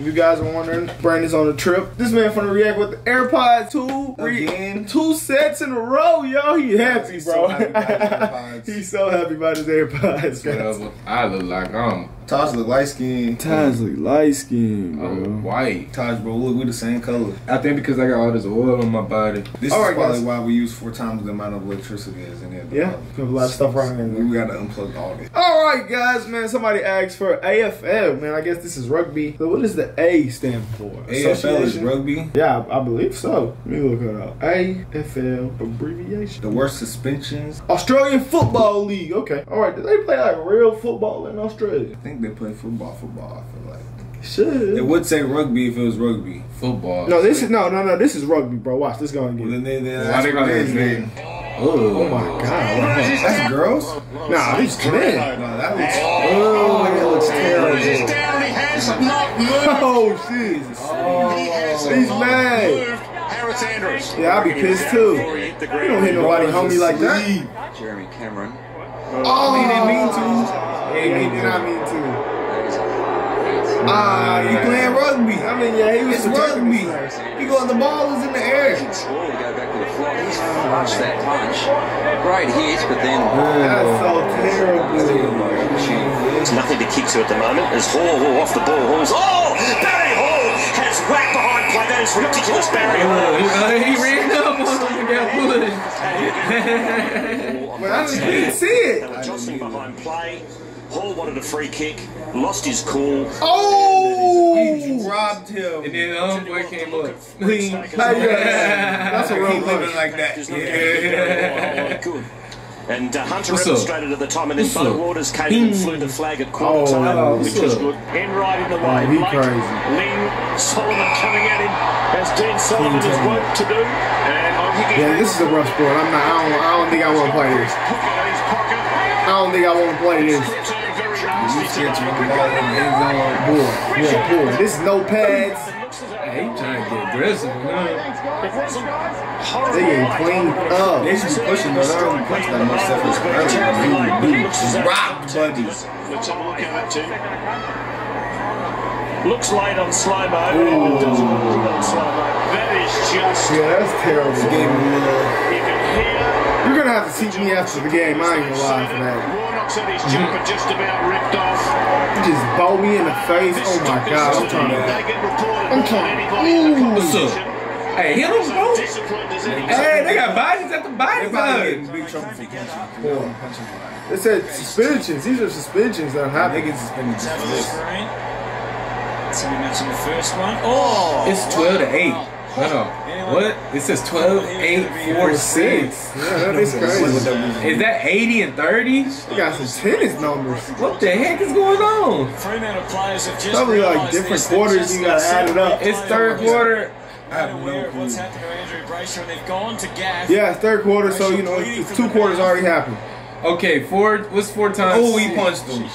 If you guys are wondering, Brandon's on a trip. This man from the react with the AirPods two Again? two sets in a row, yo. He happy, He's bro. so happy about his AirPods. He's so happy about his AirPods. Whatever. I look like I'm Taj look light skin. Taj look light skin, I'm white. Taj, bro, look, we the same color. I think because I got all this oil on my body. This All is right, probably guys. why we use four times the amount of electricity as in there. Yeah, we have a lot of stuff running in there. We gotta unplug all this. All right, guys, man. Somebody asked for AFL, man. I guess this is rugby. So what does the A stand for? AFL is rugby. Yeah, I, I believe so. Let me look it up. AFL abbreviation. The worst suspensions. Australian Football League. Okay. All right. Do they play like real football in Australia? I think they play football. Football. I feel like Should. it would say rugby if it was rugby. Football. No, this is no, no, no. This is rugby, bro. Watch this going to Well, get. then they, then Why that's they what call it it is, name? man. Oh my god. That's girls. Nah, these men. No, that looks. Oh, that looks terrible. down, he has. Oh shit. He has He's mad. moved. Harris Andrews. Yeah, I'd be pissed too. You don't hit nobody homie like that. Jeremy Cameron. Oh, He didn't mean to. Yeah, oh. he did not mean to. Ah, he playing rugby. I mean, yeah, he was It's rugby. himself. He going. The ball is in the air. Score to go back with a fly. He's flushed that punch. Great hit, but then. That's so terrible. There's nothing to kick to at the moment as Hall oh, off the ball. Hall's, oh! Barry Hall has whacked behind play. That is ridiculous, Barry Hall. he ran up on him and got pushed. But I didn't see it. They were jostling behind play. Hall wanted a free kick, lost his cool. Oh! He robbed him. And then um, boy came up. Clean. How you That's a real living like that. There's Yeah. good. And uh, Hunter What's up? demonstrated at the time, and then What's Bo? Waters came and flew the flag at quarter Oh, time, what's which was up? good. Enright in the way. Oh, Blake, crazy. Ling, Solomon coming at him as Dean Solomon is work to do. And I think he Yeah, this is a rough sport. I'm not. I don't. I don't think I want to play this. Don't think I want to play this. Turned very You nasty to today. run the ball in the end zone. Boy, boy, boy. This is no pads. Hey, he trying to get aggressive. Huh? It wasn't horrible. They getting cleaned up. They should be pushing though. They don't punch that much stuff. It's early. Just rock buddies. Let's have a look at it, too. Looks light on slow mo. and it doesn't look on slow. That is just. Yeah, that's terrible. Gave a little. You can hear You're gonna have to teach me after the game. I ain't gonna lie for that. Warnock said his jumper just about ripped off. You just bow me in the face. Oh my god, I'm trying to. They get reported I'm more trying- anybody Ooh. What's up? Hey, hit him, bro. Disciplined as any. Hey, they got bodies at the body probably get in side. big trouble for punching. Boy. They said suspensions. These are suspensions that They get suspended just for this. Somebody mentioned the first one. Oh! It's 12 to 8. Hold on. What? It says 12, 8, 4, 6. Yeah, that is crazy. Is that 80 and 30? They got some tennis numbers. What the heck is going on? Fremantle players have just Probably like different quarters, you gotta let add it up. It's third quarter. I have no of what's clue. happened to Andrew Brayshaw, they've gone to Gaff. Yeah, third quarter, so you know it's two quarters already happened. Okay, four. What's four times? Oh, he punched him.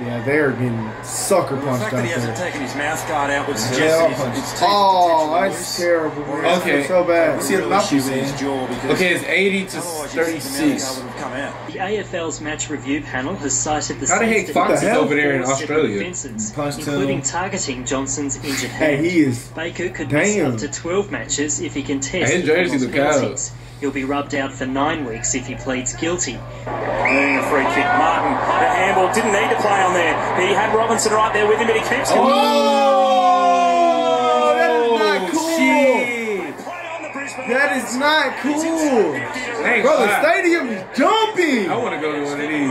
Yeah, they're getting sucker punched. The fact out that he hasn't there. taken his mouth guard out would Yeah, suggest I'll punch. his, his teeth Oh, that's terrible, man. Okay. So bad. See, a Real lot issues in his jaw because Okay, it's 80 to otherwise his mouth guard 36. would have come out. The AFL's match review panel has cited the How the heck Saints' Fox is over there in Australia? offences, Punched him. including targeting Johnson's injured hand. Hey, he is. Baker could Damn. miss up to 12 matches if he contests His jersey the look penalties. He'll be rubbed out for nine weeks if he pleads guilty. Earning a free kick. Martin, the handball, didn't need to play on there. He had Robinson right there with him, but he keeps him. Oh, oh that is not cool. shit. Play on the Brisbane That is not cool. Hey, Bro, the stadium is jumping. I want to go to one of these.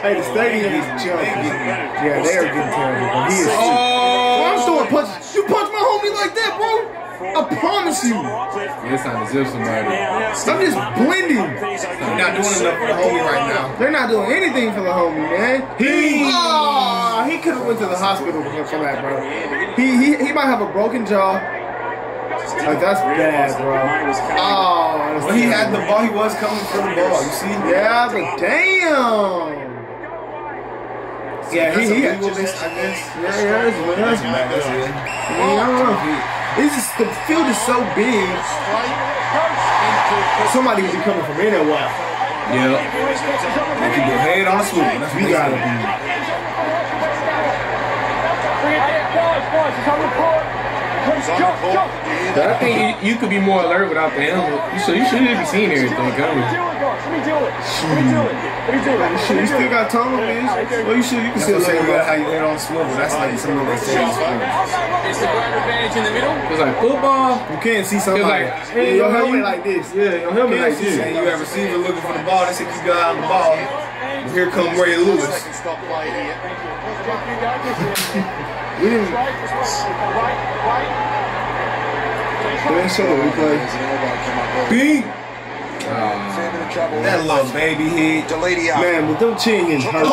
Hey, the stadium is jumping. Yeah, they are getting terrible. But he is. Oh, Bro, I'm throwing punches. You punch my homie like that, bro. I promise you. It's time to zip somebody. I'm just blending. You're not doing enough for the homie right now. They're not doing anything for the homie, man. He, oh, he could have went to the hospital for that, bro. He, he, he might have a broken jaw. Like that's bad, bro. Oh, that's When he had the ball, he was coming for the ball. You see? Yeah, but damn. Yeah, he, he illegal, this, I guess. Yeah, yeah, that's, that's, That's bad. That's it. I mean, I don't know. It's just the field is so big. Somebody will be coming from anywhere. Yeah. They keep your head on the swivel. That's We gotta they be. do. But I think you, you could be more alert without the helmet. You should, you should be seeing everything coming. Shit, you still got tunnel, man. Well, you should. You can still what I'm saying say about how you head on swivel. That's like some of the saying Is the greater advantage in the middle? It's like football. You can't see somebody. It's like, yeah, your helmet like this. Yeah, your helmet like Saying this. you have receiver looking for the ball, they say keep your eye on the ball. But here come Ray Lewis. Stop. We didn't. They didn't show the replay. Bing! Uh, That little baby hit. Deledio. Man, but them chin hits hurt. Oh!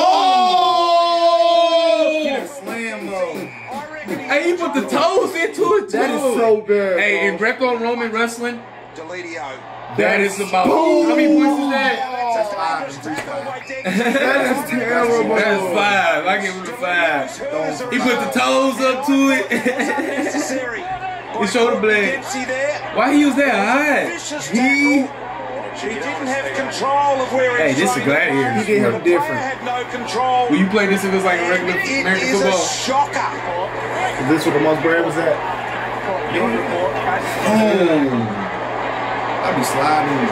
Slam mode. hey, you put the toes into it too. That is so bad. Hey, in Greco-Roman wrestling, Deledio. that is about how many points is that? That is about. That is terrible. That is five. I give him a five. He put the toes up to it. His shoulder blade. Dempsey there. Why he use that high? Vicious tackle. He didn't have control of where Hey, this is thrown gladiator. He did him Player different. had no control. Will you play this if it's like a regular It American is a football? shocker. Is this where the most bread was at? Oh. I'll be sliding.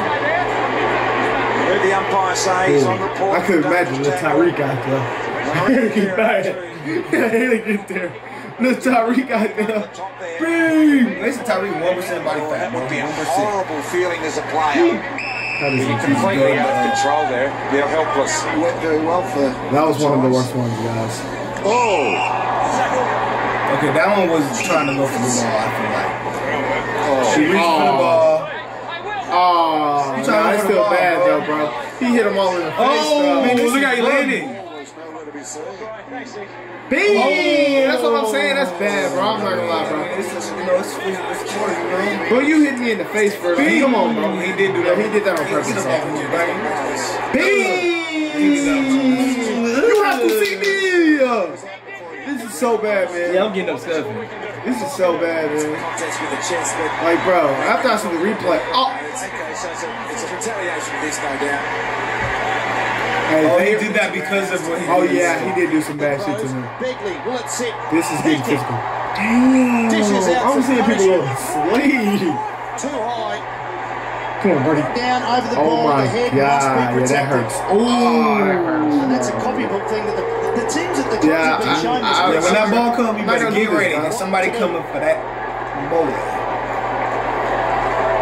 Heard the umpire say he's on report. I could for imagine the tackle. Tyreek out there. Get back. He'll get there. The Tyreek out there. Top there. Bing! Listen, Tyreek, 1% body fat. That would be a horrible feeling as a player. How does he Completely out of control there. They're helpless. Went very well for. That was one of the worst ones, guys. Oh, Okay, that one was trying to go for the ball, I feel like. oh. She reached for the oh. ball. Oh, He nah, trying to it's go for the still ball, bad bro. though, bro. He hit him all in the face. Oh, though. look how he landed. There's nowhere to be seen. Bing! That's what I'm saying. That's bad, bro. I'm not gonna lie, bro. This is, you know, it's, it's, it's sports, you know. Bro, you hit me in the face for like, Come on, bro. He did do that. he did that on purpose. did that on purpose. Bing! You have to see me. This is so bad, man. Yeah, I'm getting up stuffing. This is so bad, man. Contest with the chest, but Like, bro, after I see the replay, oh, hey, Oh, they- did that because of what he Oh did. yeah, he did do some bad shit to him. Begley, will it sit? This is getting physical. Damn, Dishes out I'm for seeing people go punishment. to sleep. Too high. Come on, buddy. Down over the Oh ball. my the head god, must yeah, be that protected. hurts. Oh, And that's a copybook thing that the, the teams at the clubs Yeah, have been I- shown this I- when that ball comes, you better get ready. There's somebody coming for that ball.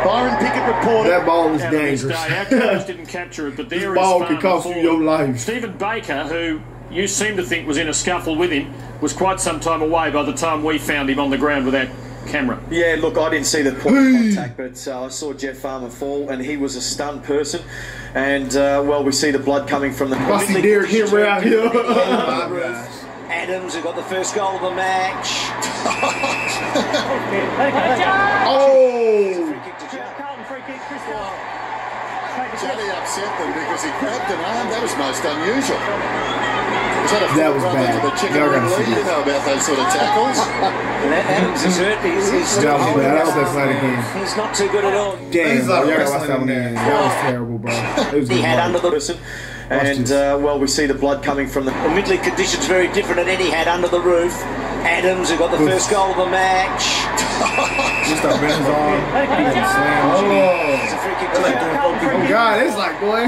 Byron Pickett reported. that ball is out of this dangerous. Our coach didn't capture it, but This there is ball could cost you your life. Steven Baker, who you seem to think was in a scuffle with him, was quite some time away by the time we found him on the ground with that camera. Yeah, look, I didn't see the point of contact, but uh, I saw Jeff Farmer fall, and he was a stunned person. And uh, well, we see the blood coming from the. I see Derrick Henry out here. My gosh. Adams, who got the first goal of the match. oh, upset them because he grabbed an arm. That was most unusual. Was that a That was run bad. into the chicken Y'all wing gotta see lead? You know about those sort of tackles. And Adams is hurt. He's, he's That was bad. I hope on. that's not a game. He's not too good at all. damn, There's a bro, y'all gotta watch that one. there. That was terrible, bro. It was He had hard. under the person. And uh, well, we see the blood coming from the. Admittedly, conditions very different, and Eddie had under the roof. Adams, who got the first goal of the match. Just start bending his arm. He got slammed. It's a free kick to Oh God, it's like boy,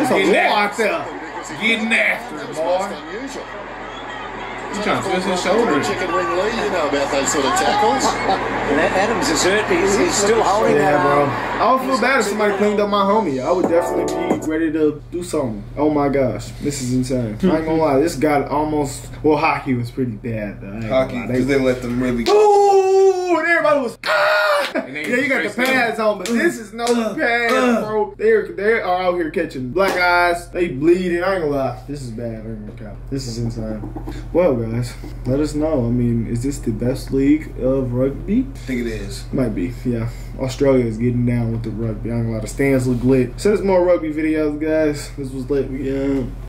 it's a Getting war that- out there. Getting after That it, was boy. Most. He's trying to twist his For shoulder. Chicken wing Lee, You know about those sort of tackles. And Adams is hurt. He's, he's still holding that Yeah, bro. arm. I would feel bad if somebody cleaned up my homie. I would definitely be ready to do something. Oh my gosh, this is insane. I ain't gonna lie, this got almost. Well, hockey was pretty bad. Though. I Hockey, because they let them really. Ooh, and everybody was. Ah! And they Yeah, you got the straight pads on, but this is no pads, bro. They're they are out here catching black eyes. They bleeding. I ain't gonna lie, this is bad. I ain't gonna cap. This is insane. Well, guys, let us know. I mean, is this the best league of rugby? I think it is. Might be, yeah. Australia is getting down with the rugby. I ain't gonna lie, the stands look lit. Send us more rugby videos, guys. This was lit. We, uh,